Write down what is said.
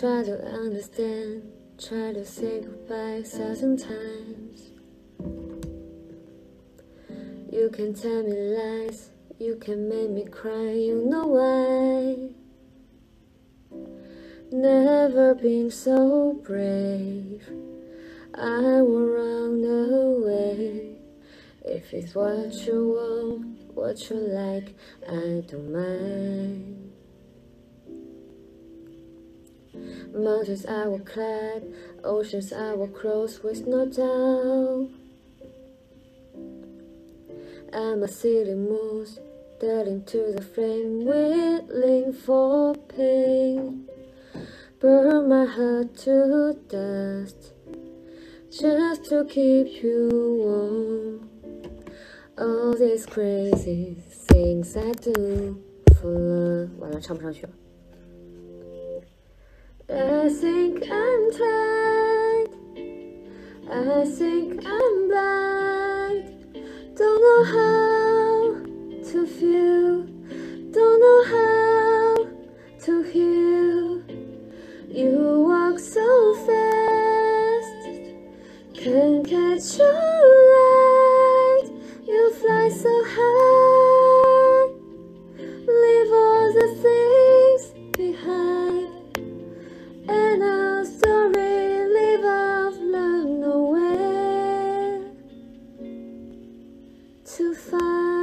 Try to understand, try to say goodbye a thousand times. You can tell me lies, you can make me cry, you know why. Never been so brave, I will run away. If it's what you want, what you like, I don't mind. Mountains I will climb, oceans I will cross with no doubt. I'm a silly moose, dead into the flame, willing for pain. Burn my heart to dust, just to keep you warm. All these crazy things I do for love，完了，唱不上去了。 I think I'm tired. I think I'm blind. Don't know how to feel. Don't know how to heal. You walk so fast. Can't catch your to find